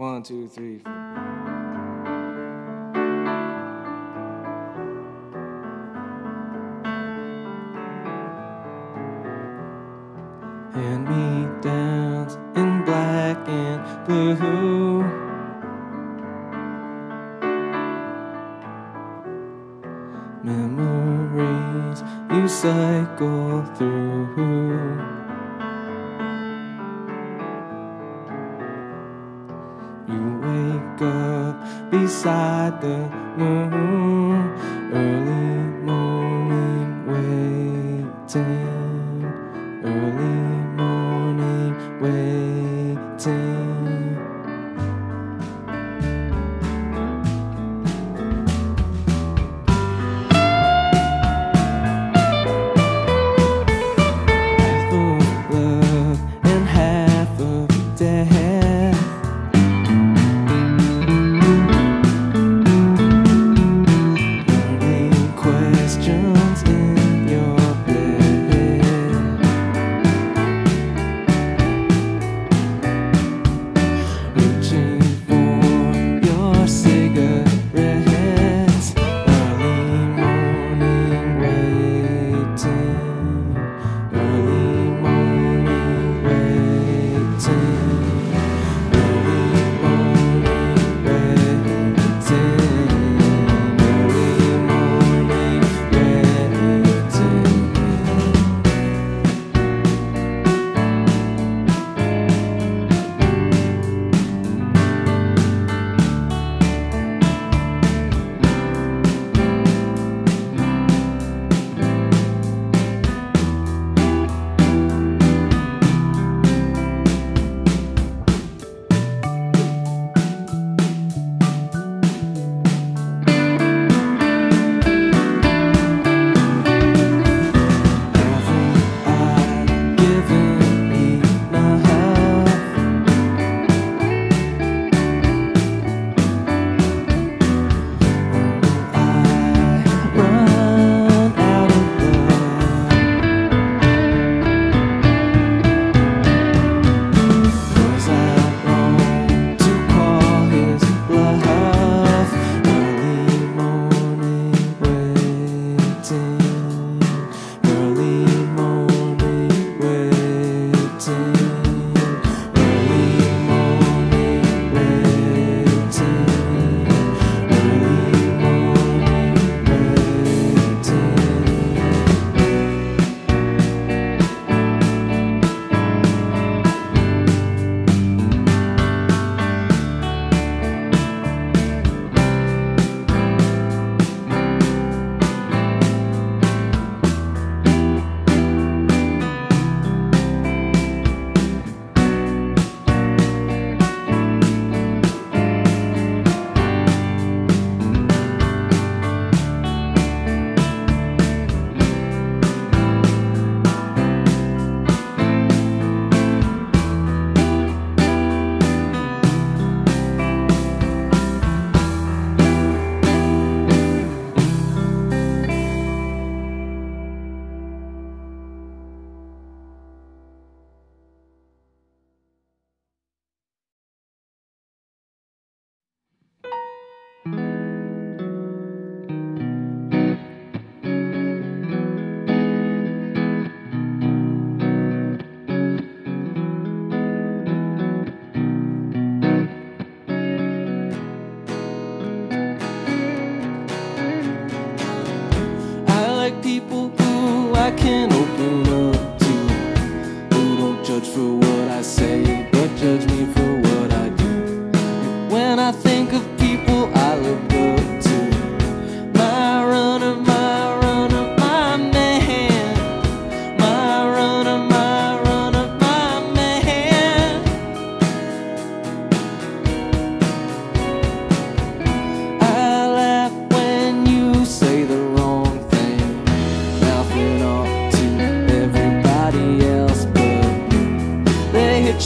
One, two, three, four. hand me downs in black and blue. Memories you cycle through. beside the moon, early morning waiting.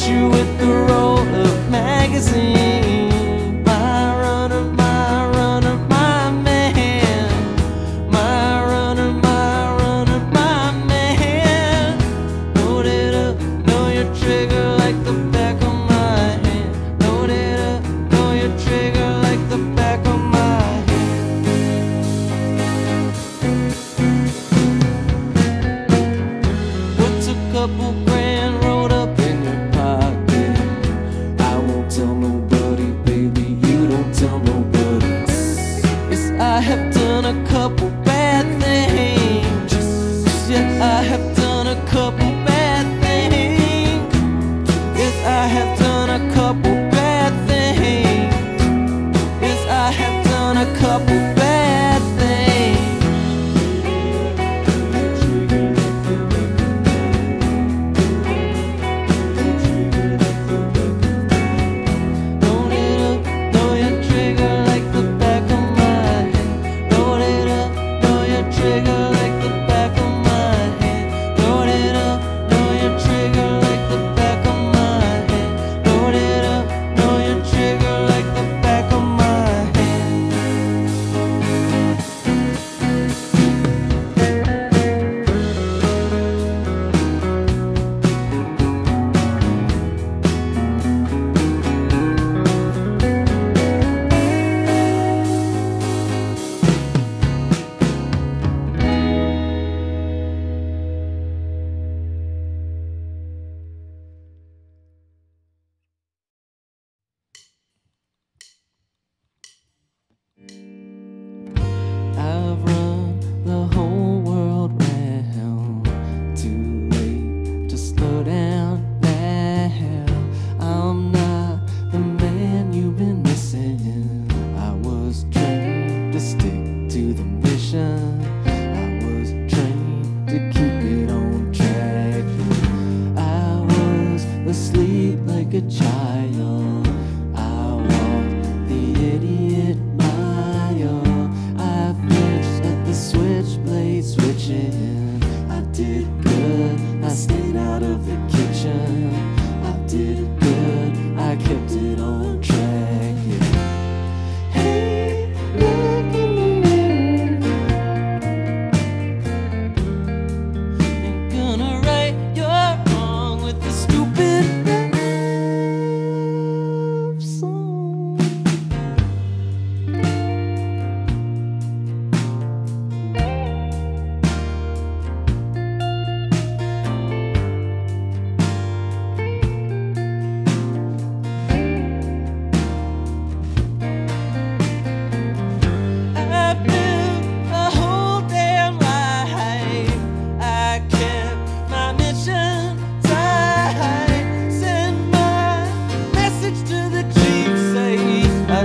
you with the roll of magazines.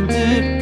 My